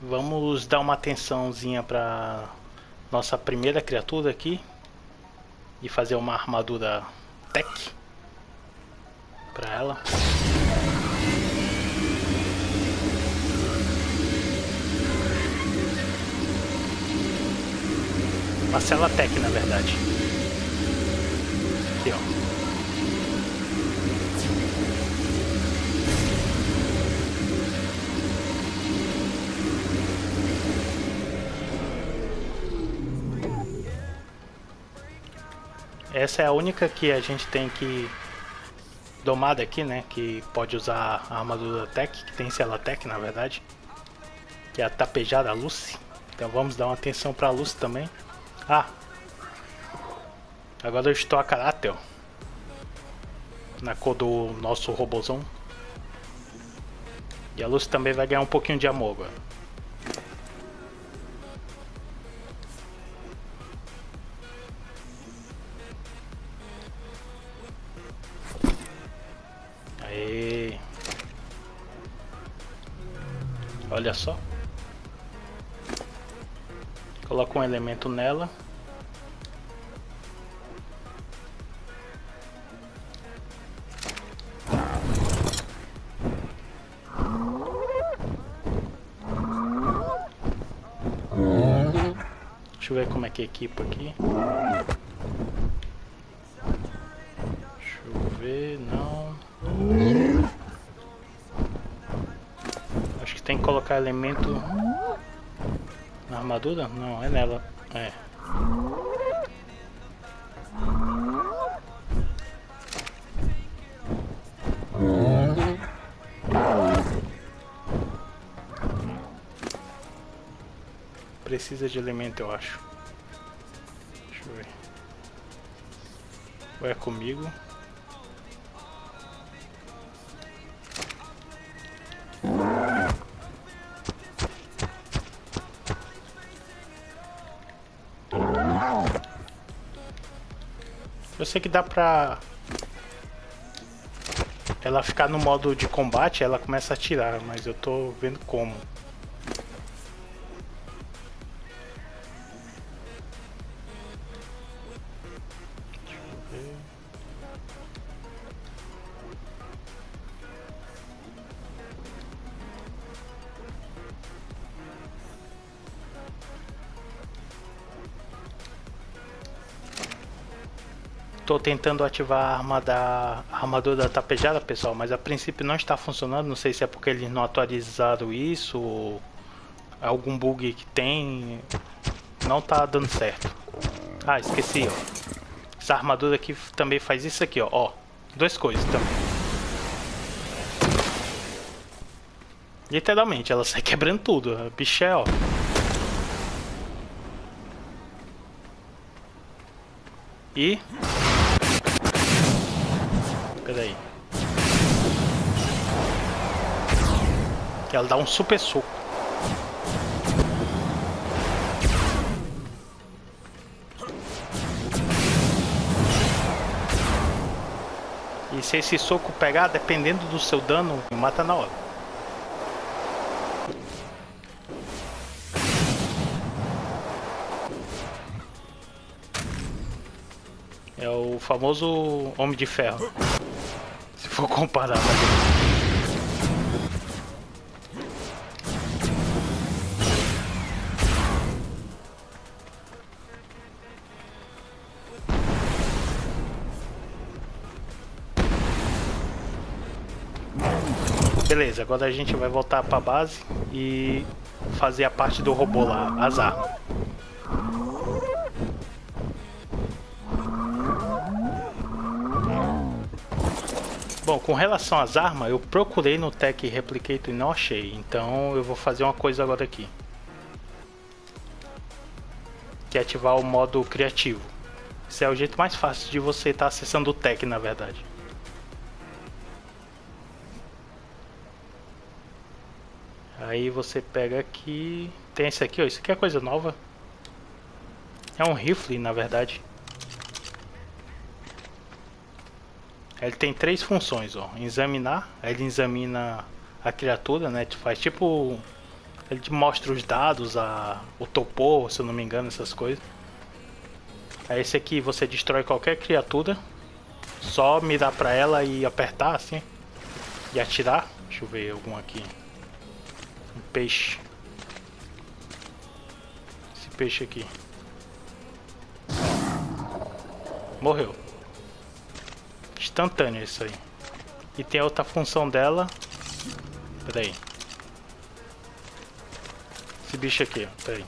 Vamos dar uma atençãozinha para nossa primeira criatura aqui e fazer uma armadura tech para ela. Uma cela tech na verdade. Aqui ó. Essa é a única que a gente tem que domada aqui, né? Que pode usar a armadura Tech, que tem cela Tech na verdade. Que é a tapejada Lucy. Então vamos dar uma atenção para a Lucy também. Ah! Agora eu estou a caráter. Na cor do nosso robozão. E a Lucy também vai ganhar um pouquinho de amor agora. Olha só. Coloca um elemento nela. Deixa eu ver como é que é equipa aqui. Deixa eu ver, não. Colocar elemento na armadura? Não, é nela. É. Precisa de elemento, eu acho. Deixa eu ver. Vai comigo. Eu sei que dá pra... Ela ficar no modo de combate, ela começa a atirar, mas eu tô vendo como. Tô tentando ativar a arma da armadura da tapejada, pessoal, mas a princípio não está funcionando. Não sei se é porque eles não atualizaram isso ou algum bug que tem. Não tá dando certo. Ah, esqueci, ó. Essa armadura aqui também faz isso aqui, ó. ó duas coisas também. Literalmente, ela sai quebrando tudo. A bicha é, ó. E Peraí. Que ela dá um super soco. E se esse soco pegar, dependendo do seu dano, mata na hora. É o famoso Homem de Ferro for comparar. Beleza, agora a gente vai voltar para base e fazer a parte do robô lá, as armas. Bom, com relação às armas, eu procurei no Tech Replicator e não achei. Então eu vou fazer uma coisa agora aqui. Que é ativar o modo criativo. Esse é o jeito mais fácil de você estar tá acessando o Tech, na verdade. Aí você pega aqui... Tem esse aqui, ó. Isso aqui é coisa nova. É um rifle, na verdade. Ele tem três funções, ó. Examinar, ele examina a criatura, né? Faz tipo. Ele te mostra os dados, a, o topo, se eu não me engano, essas coisas. Aí esse aqui você destrói qualquer criatura. Só mirar pra ela e apertar assim. E atirar. Deixa eu ver algum aqui. Um peixe. Esse peixe aqui. Morreu. Instantâneo isso aí. E tem a outra função dela. Pera aí. Esse bicho aqui, ó. Pera aí.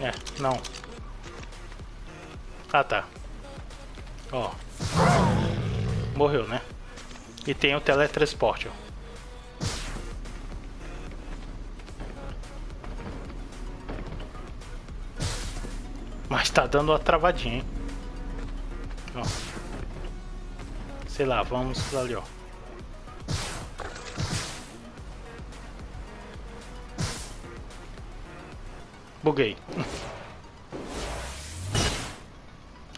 É, não. Ah, tá. Ó. Morreu, né? E tem o teletransporte, ó. Mas tá dando uma travadinha, hein? Ó. Sei lá, vamos ali, ó. Buguei.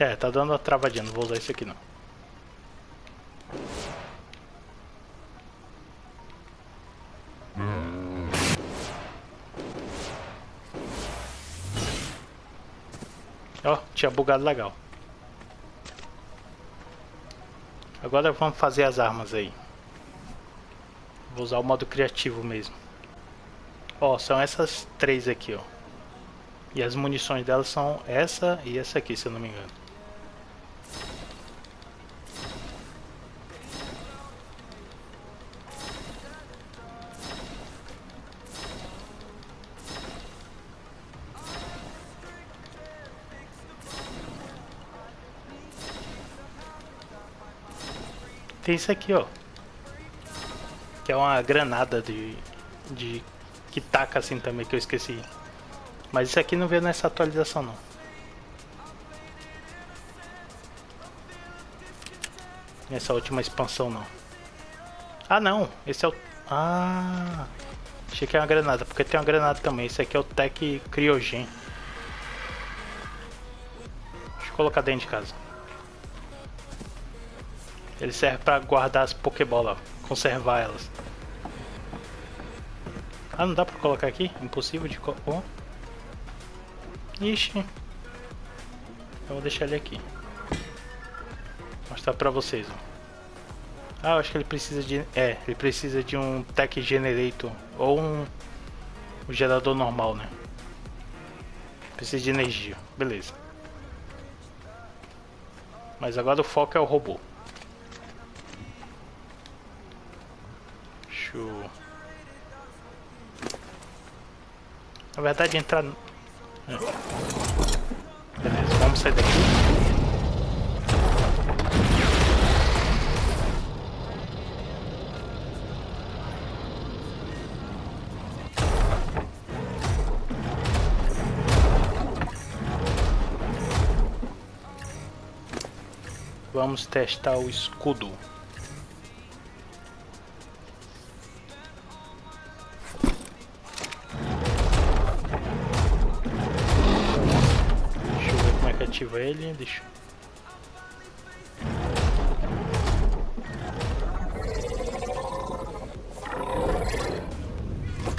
É, tá dando uma travadinha, não vou usar esse aqui não. Ó, tinha bugado legal. Agora vamos fazer as armas aí. Vou usar o modo criativo mesmo. Ó, são essas três aqui, ó. E as munições delas são essa e essa aqui, se eu não me engano. Tem isso aqui, ó. Que é uma granada de, de que taca assim também, que eu esqueci. Mas isso aqui não veio nessa atualização não. Nessa última expansão não. Ah não, esse é o... Ah... Achei que é uma granada, porque tem uma granada também. Esse aqui é o Tech Cryogen. Deixa eu colocar dentro de casa. Ele serve pra guardar as Pokébola, conservar elas. Ah, não dá pra colocar aqui? Impossível de... Oh. Ixi. Eu vou deixar ele aqui. Mostrar pra vocês. Ah, eu acho que ele precisa de... É, ele precisa de um Tech Generator. Ou um... um gerador normal, né? Precisa de energia. Beleza. Mas agora o foco é o robô. Show. Na verdade entrar Beleza, vamos sair daqui. Vamos testar o escudo. Ele, deixa.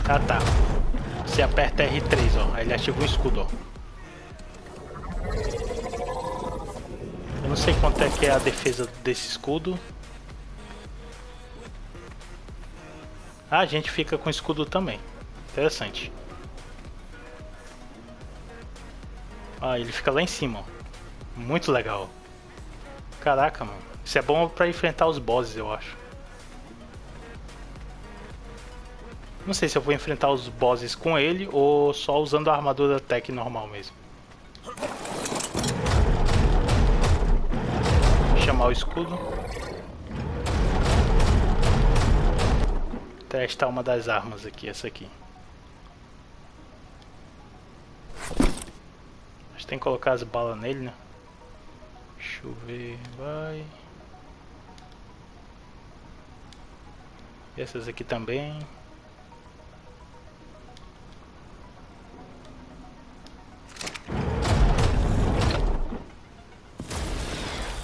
Ah tá. Você aperta R3, ó. Aí ele ativa o escudo, ó. Eu não sei quanto é que é a defesa desse escudo. Ah, a gente fica com escudo também. Interessante. Ah, ele fica lá em cima. Muito legal. Caraca, mano. Isso é bom pra enfrentar os bosses, eu acho. Não sei se eu vou enfrentar os bosses com ele ou só usando a armadura tech normal mesmo. Chamar o escudo. Testar uma das armas aqui, essa aqui. tem que colocar as balas nele, né? chover, vai. Essas aqui também.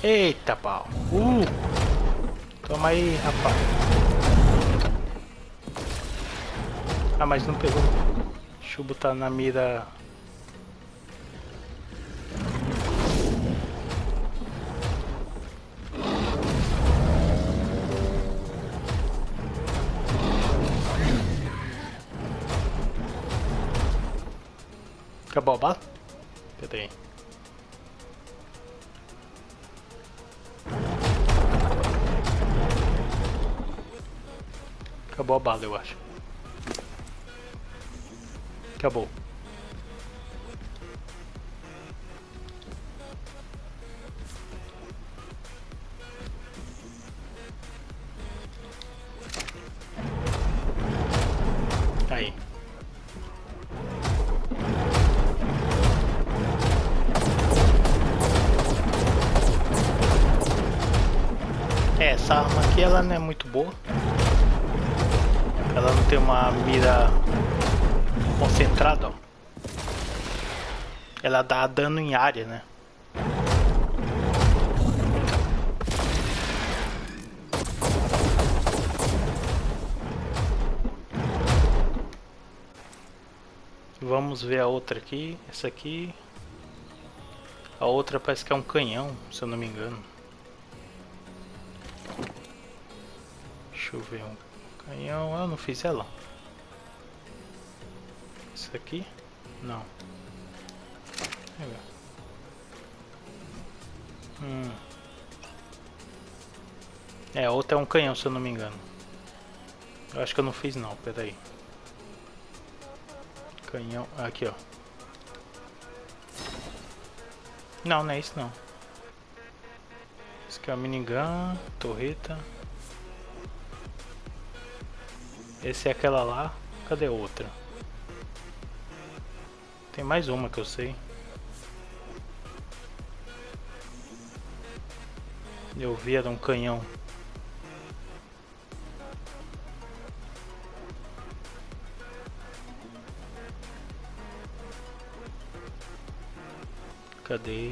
Eita pau! Uh! Toma aí, rapaz! Ah, mas não pegou. Deixa eu botar na mira Acabou a bala? Pera aí. Acabou a bala, eu acho. Acabou. Aí. Essa arma aqui ela não é muito boa. Ela não tem uma mira concentrada, ó. Ela dá dano em área, né? Vamos ver a outra aqui. Essa aqui. A outra parece que é um canhão, se eu não me engano. Deixa eu ver um Canhão, eu não fiz ela. Isso aqui? Não. Hum. É, outra é um canhão, se eu não me engano. Eu acho que eu não fiz não, peraí. Canhão, aqui ó. Não, não é isso não. Isso aqui é a minigun, torreta. Esse é aquela lá. Cadê outra? Tem mais uma que eu sei. Eu vi era um canhão. Cadê?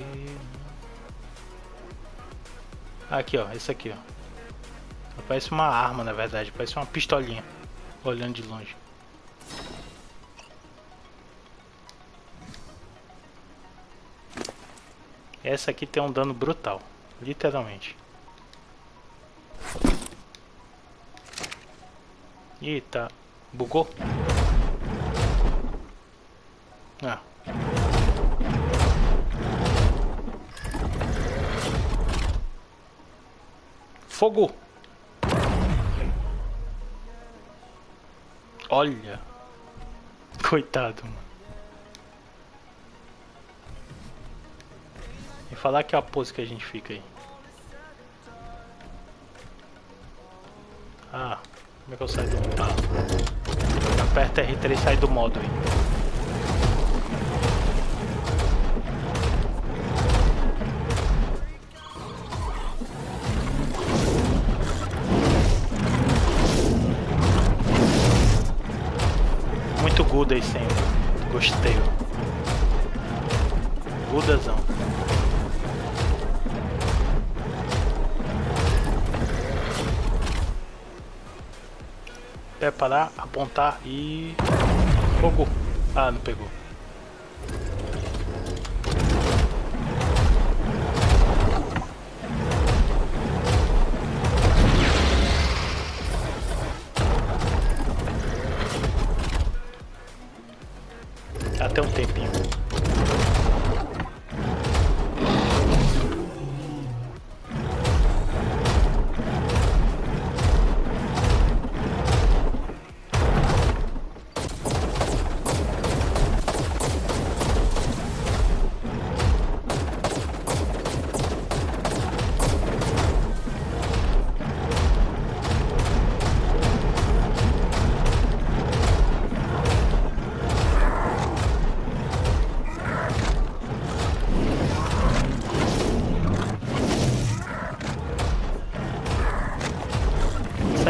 Aqui ó, esse aqui ó. Parece uma arma na verdade, parece uma pistolinha olhando de longe. Essa aqui tem um dano brutal, literalmente. Eita, bugou? Ah. Fogo! Olha. Coitado, mano. E falar que é a pose que a gente fica aí. Ah, como é que eu saio do... Ah. Aperta R3 e sai do modo aí. Guda aí sempre. Gostei. Gudazão. Preparar, apontar e... Fogo. Ah, não pegou.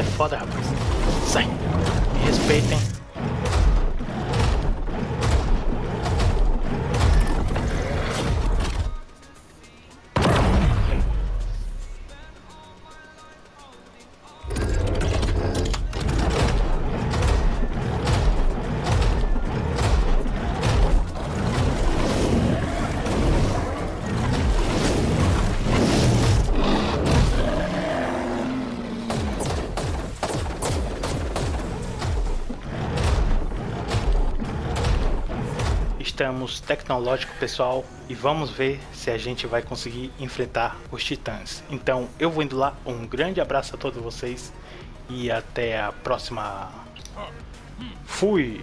Foda, rapaz. Sai. Me respeitem. Estamos tecnológico, pessoal, e vamos ver se a gente vai conseguir enfrentar os titãs. Então, eu vou indo lá. Um grande abraço a todos vocês e até a próxima. Fui!